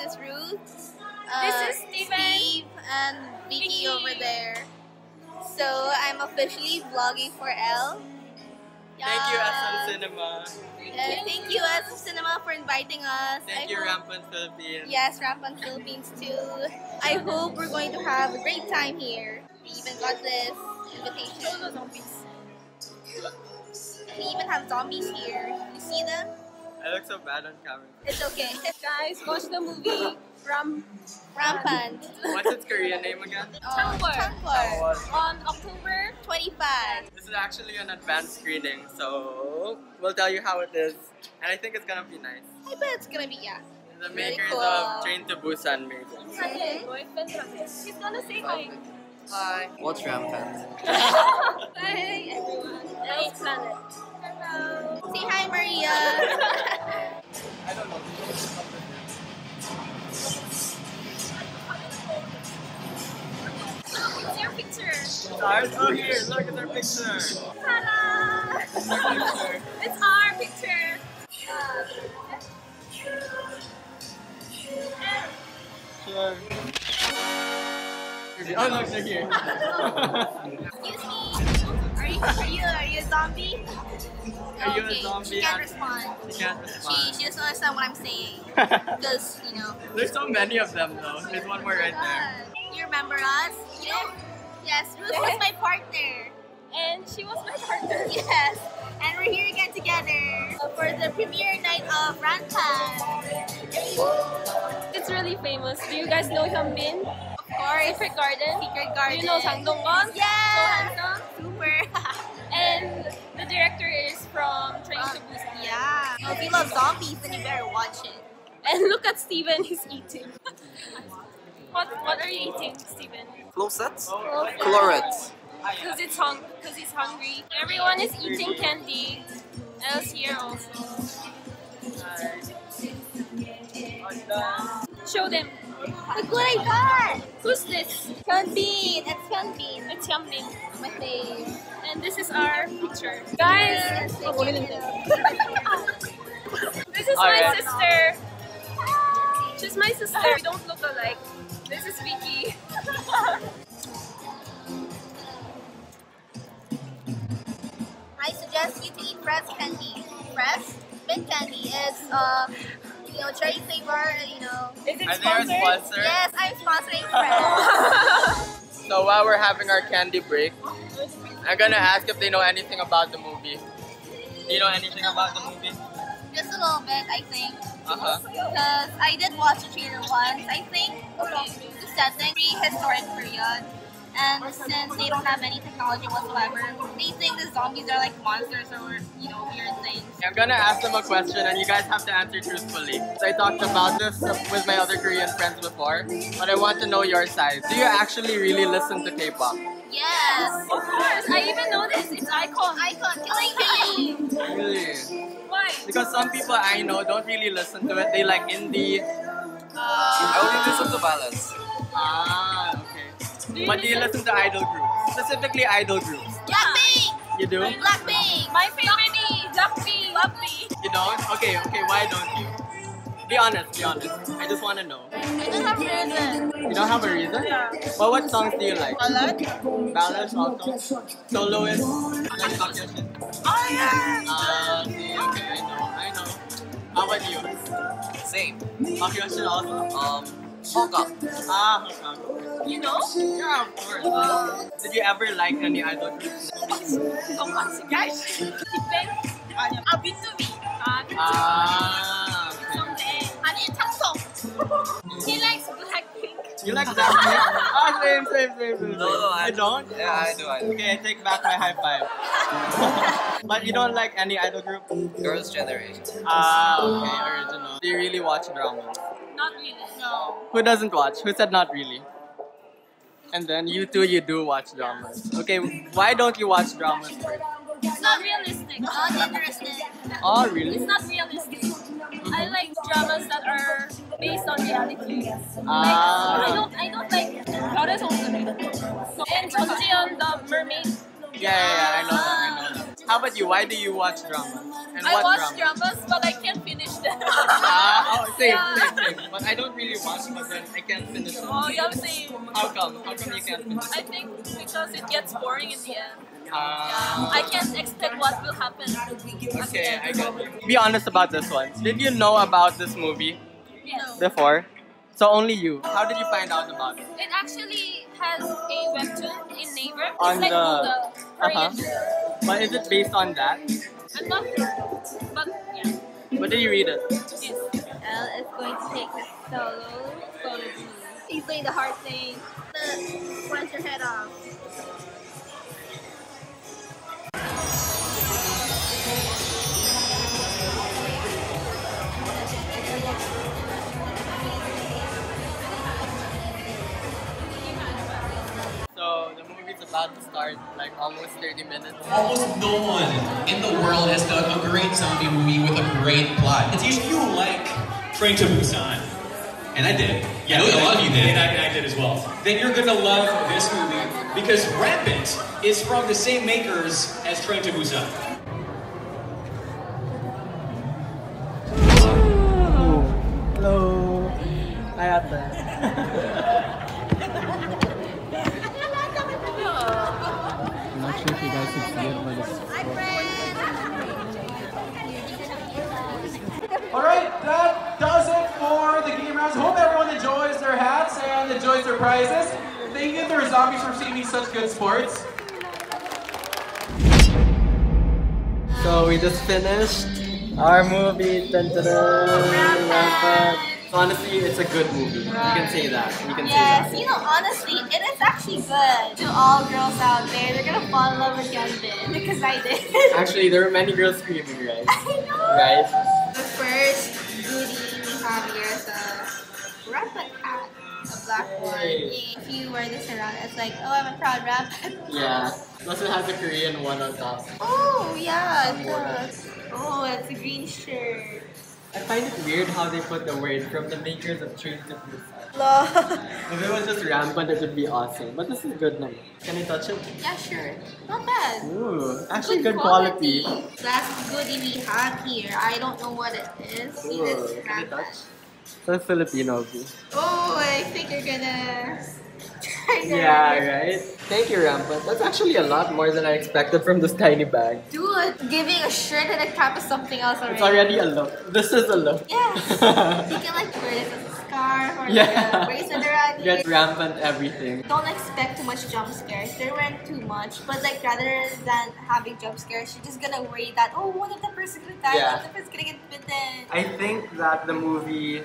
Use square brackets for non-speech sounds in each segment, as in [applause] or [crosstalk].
is Maria. This is Ruth. Uh, This is Steven. Steve and Vicky, Vicky. over there. So I'm officially vlogging for Elle. Thank you, Yeah. SM Cinema. Uh, thank you, SM Cinema, for inviting us. Thank I you, hope- Rampant Philippines. Yes, Rampant Philippines too. I hope we're going to have a great time here. We even got this invitation. We even have zombies here. You see them? I look so bad on camera. It's okay. Guys, watch the movie Ram Rampant. What's its Korean name again? Oh, Tangwar. Tangwar. on October 25. This is actually an advanced screening, so we'll tell you how it is. And I think it's gonna be nice. I bet it's gonna be, yeah. The Very makers cool. of Train to Busan made it. Sunday. Boyfriend He's gonna say hi. Hi. What's rampant? [laughs] Hi everyone. Hey planet. Hello. Say hi, Maria. I don't know. It's your picture. Ours? Oh, here, look at their picture. Ta-da! It's our picture. Sure. Oh, look, they're here. Excuse me. Are you, are you, are you a zombie? Are you a zombie? She can't respond. She can't She, respond. she doesn't understand what I'm saying. [laughs] Because, you know. There's so many of them, though. There's one more right there. You remember us? You know? Yes, Ruth was my partner. And she was my partner. [laughs] Yes. And we're here again together for the premiere night of Rampant. It's really famous. Do you guys know Hyunbin? Of course. Secret Garden. Secret Do Garden. you know Jang Dong-gun? Yes. If you love zombies, then you better watch it. [laughs] And look at Steven, he's eating. [laughs] what what are you eating, Steven? Closets? Colorets. Because it's hung because he's hungry. Everyone is eating candy. Else here also. Show them. Look what I got! Who's this? Hyunbin. It's Hyunbin. It's Hyunbin. My fave. And this is our picture. Guys, [laughs] this is my Alright. sister. She's my sister. We don't look alike. This is Vicky. I suggest you to eat fresh candy. Fresh mint candy is, uh, you know, cherry flavor. You know. Is it Are they sponsor? Yes, I'm sponsoring fresh. [laughs] So while we're having our candy break, I'm gonna ask if they know anything about the movie. Do you know anything about the movie? Just a little bit, I think. Uh huh. Because I did watch the trailer once, I think. The setting, prehistoric period. And since they don't have any technology whatsoever, they think the zombies are like monsters or, you know, weird things. I'm gonna ask them a question and you guys have to answer truthfully. So I talked about this with my other Korean friends before, but I want to know your side. Do you actually really listen to K-pop? Yes! Of course, I even know this. It's iKON. iKON, killing me! Really? Why? Because some people I know don't really listen to it. They like indie. I only listen to ballads. Ah, okay. Do But do you listen- listen to idol groups? Specifically idol groups. Blackpink! You do? Blackpink! My favorite is Blackpink. Blackpink. You don't? Okay, okay, why don't you? Be honest, be honest. I just want to know. I don't have a reason. You don't have a reason? Yeah. Well, what songs do you like? Ballad? Ballads also? Soloist? Like Park Hyoshin? Oh, yes! Ah, how about you? Same. Occupation also? Um, Hokka. Ah, Hokka. You know? Yeah, of course. Uh, did you ever like any idol group? Tonkatsu, guys. Depends. Ah, BTOB. Ah, BTOB. Ah. Okay. [laughs] He likes. You like [laughs] Blackpink? Ah, same, same, same, same. No, no, I You don't? Yeah, I do. I do. Okay, I take back my high five. [laughs] but you don't like any idol group? Girls' Generation. Ah, okay, original. Do you really watch dramas? Not really. No. Who doesn't watch? Who said not really? And then you two, you do watch dramas. Okay, why don't you watch dramas? It's not realistic. Not interested. Oh, It's not realistic. I like dramas that are based on reality. Uh, like, ah. I don't, I don't like How Goddess Ozune. And Jeonjion, the mermaid. Yeah, yeah, yeah, I know that, I know. How about you? Why do you watch dramas? And I watch drama? dramas, but I can't finish them. [laughs] ah, oh, same, yeah. same, same. But I don't really watch, but then I can't finish them. Oh, yeah, same. How come? How come you can't finish I think because it gets boring in the end. Uh, I can't expect what will happen. okay, I got you. Be honest about this one. Did you know about this movie Yes. before? So only you. How did you find out about it? It actually has a webtoon in Naver. It's On like the- Google. Korean. Uh-huh. But is it based on that? I'm not sure. But yeah. But did you read it? Yes. Elle is going to take the solo photo booth. He's doing the hard thing. The punch your head off. About to start like almost 30 minutes. Almost no one in the world has done a great zombie movie with a great plot. It's usually you like Train to Busan. And I did. Yeah, I know a lot of you did. And I, I did as well. Then you're gonna love this movie because Rampant is from the same makers as Train to Busan. Hello. Hi, ate. I'm not sure if you guys can see it, but it's All right, that does it for the game rounds. Hope everyone enjoys their hats and enjoys their prizes. Thank you to our zombies for seeing such good sports. So we just finished our movie. Dun, dun, dun, Rampant. So honestly, it's a good movie. You can say that. You can Yes, say you know, honestly, it is actually good. To all girls out there, they're gonna fall in love with Hyunbin because I did. [laughs] Actually, there were many girls screaming, right? I know. Right? The first goodie we have here is a cat, a black one. If you wear this around, it's like, oh, I'm a proud rampant. Yeah. Plus it has a Korean one on top. Oh, yeah, it does. Oh, it's a green shirt. I find it weird how they put the word from the makers of Train to Busan. Love. If it was just rampant, it would be awesome. But this is good naman. Can I touch it? Yeah, sure. Not bad. Ooh, actually good quality. Last goodie we have here. I don't know what it is. See Ooh, this can I touch? So Filipino. Oh, I think you're gonna. Yeah, right? Thank you, Rampant. That's actually a lot more than I expected from this tiny bag. Dude, giving a shirt and a cap is something else already. It's already a look. This is a look. Yes. [laughs] you can like wear this as a scarf or Yeah. like a bracelet around. Get rampant everything. Don't expect too much jump scares. There weren't too much, but like rather than having jump scares, you're just gonna worry that oh, what if the person gonna die? Yeah. What if the person gonna get bitten? I think that the movie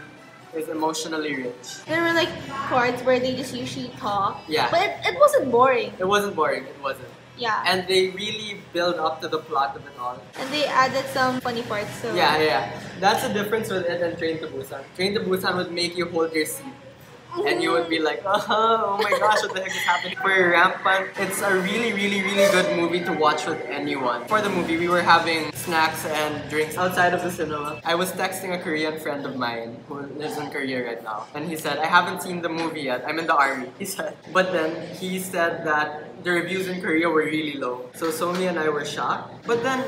is emotionally rich. There were like parts where they just usually talk. Yeah. But it, it wasn't boring. It wasn't boring, it wasn't. Yeah. And they really build up to the plot of it all. And they added some funny parts. So Yeah, yeah. That's the difference with it and Train to Busan. Train to Busan would make you hold your seat. And you would be like, oh, oh my gosh, what the heck is happening? For Rampant, it's a really, really, really good movie to watch with anyone. For the movie, we were having snacks and drinks outside of the cinema. I was texting a Korean friend of mine who lives in Korea right now. And he said, I haven't seen the movie yet. I'm in the army. He said. But then he said that the reviews in Korea were really low. So Somi and I were shocked. But then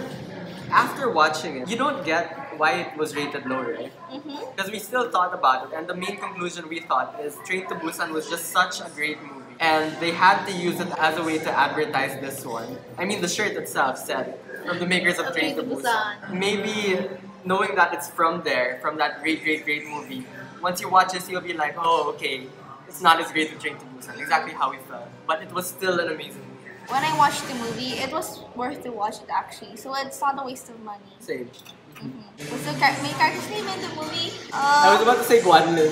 after watching it, you don't get why it was rated low, right? Mhm. Because we still thought about it, and the main conclusion we thought is Train to Busan was just such a great movie. And they had to use it as a way to advertise this one. I mean, the shirt itself said, from the makers of Train to Busan. Maybe knowing that it's from there, from that great, great, great movie, once you watch this, you'll be like, oh, okay, it's not as great as Train to Busan. Exactly how we felt. But it was still an amazing movie. When I watched the movie, it was worth to watch it actually. So it's not a waste of money. Same. What's the char- main character's name in the movie? I was Uh, about to say Guanlin.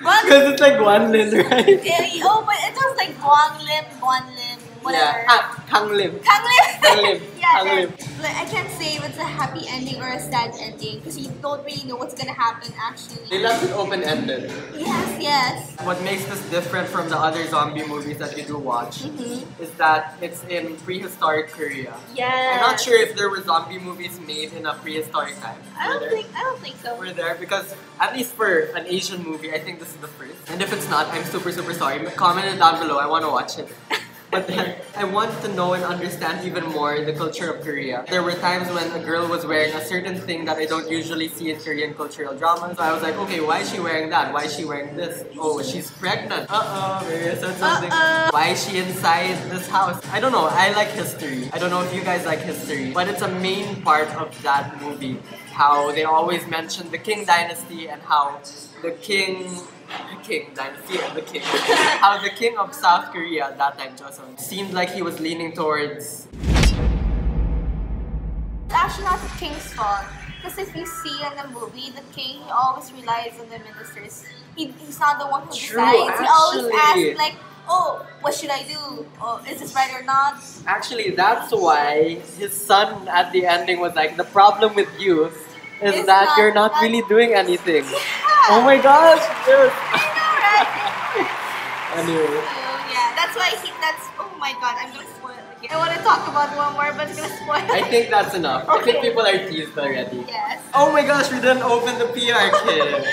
Guan- Because [laughs] it's like Guanlin, right? Eh, oh, but it was like Guang Lim, Guan Lim, whatever. Yeah. Ah, Kang Lim. Kang Lim. Kang Lim. Yeah, Kang Like, I can't say if it's a happy ending or a sad ending because you don't really know what's gonna happen actually. They left it open-ended. Yes, yes. What makes this different from the other zombie movies that you do watch Mhm. is that it's in prehistoric Korea. Yes. I'm not sure if there were zombie movies made in a prehistoric time. I don't there? think. I don't think so. Were there because at least for an Asian movie, I think this is the first. And if it's not, I'm super super sorry. Comment it down below. I want to watch it. [laughs] But then I wanted to know and understand even more the culture of Korea. There were times when a girl was wearing a certain thing that I don't usually see in Korean cultural dramas. So I was like, okay, why is she wearing that? Why is she wearing this? Oh, she's pregnant. Uh-oh, maybe I said something. Uh-oh. Why is she inside this house? I don't know. I like history. I don't know if you guys like history, but it's a main part of that movie. How they always mention the King Dynasty and how the king [laughs] King Dynasty and the king. how [laughs] the king of South Korea at that time, Joseon, seemed like he was leaning towards It's actually not the king's fault. Because if you see in the movie, the king he always relies on the ministers. He, he's not the one who True, decides. He always asks like, oh, what should I do? Oh, is this right or not? Actually, that's why his son at the ending was like, the problem with you is It's that not- you're not really doing anything. Yeah. [laughs] Oh my gosh, dude. I know, right? [laughs] Anyway, So, yeah, that's why he, that's, oh my god, I'm gonna spoil it again. I want to talk about one more, but it's gonna spoil it. I think that's enough. I think people are teased already. Yes. Oh my gosh, we didn't open the PR kit.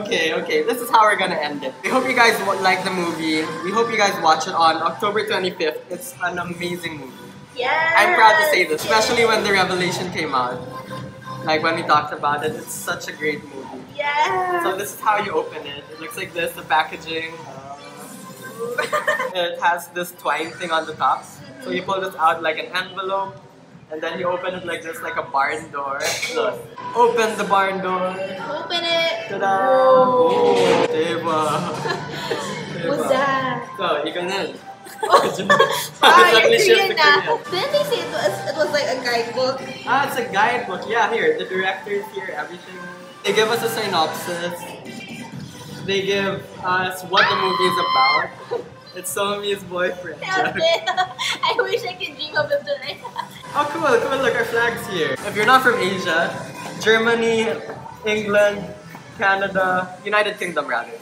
Okay, okay, this is how we're gonna end it. We hope you guys like the movie. We hope you guys watch it on October 25th. It's an amazing movie. Yes. I'm proud to say this, especially when the revelation came out. Like when we talked about it, it's such a great movie. Yeah. So this is how you open it. It looks like this, the packaging. [laughs] it has this twine thing on the top. So you pull this out like an envelope, and then you open it like this, like a barn door. Look. Open the barn door. Open it. Ta-da! Oh, diba? [laughs] What's that? So, you can in. [laughs] ah, Suddenly you're Korean na. Didn't they say it was, it was like a guidebook? Ah, it's a guidebook. Yeah, here. The directors here, everything. They give us a synopsis. They give us what the movie is about. It's Somi's boyfriend. Help Jack. it. [laughs] I wish I could dream of him today. Oh, cool, cool. Look, our flag's here. If you're not from Asia, Germany, England, Canada, United Kingdom rather,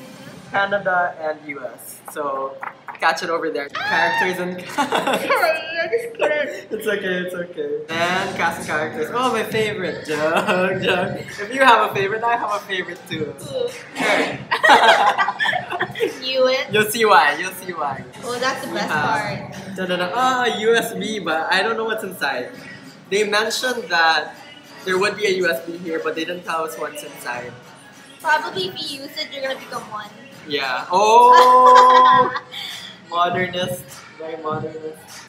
Canada and US. So catch it over there. Characters and [laughs] I just couldn't. it's okay, it's okay. And cast and characters. Oh, my favorite. [laughs] Joke, joke. If you have a favorite, I have a favorite too. [laughs] Knew it. You'll see why. You'll see why. Oh, that's the best have- part. Da-da-da. Ah, USB, but I don't know what's inside. They mentioned that there would be a USB here, but they didn't tell us what's inside. Probably if you use it, you're gonna become one. Yeah. Oh, modernist. Very modernist.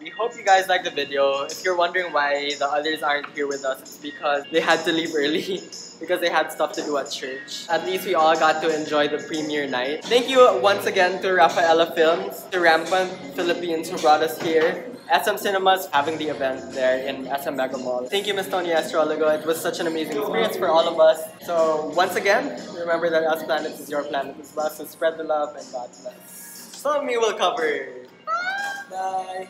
We hope you guys like the video. If you're wondering why the others aren't here with us, it's because they had to leave early [laughs] because they had stuff to do at church. At least we all got to enjoy the premiere night. Thank you once again to Rafaella Films, to Rampant Philippines who brought us here. SM Cinemas having the event there in SM Megamall. Thank you, Miss Toni Estrologo. It was such an amazing experience for all of us. So once again, remember that us planets is your planet as well. So spread the love and God bless. Some we will cover. Bye.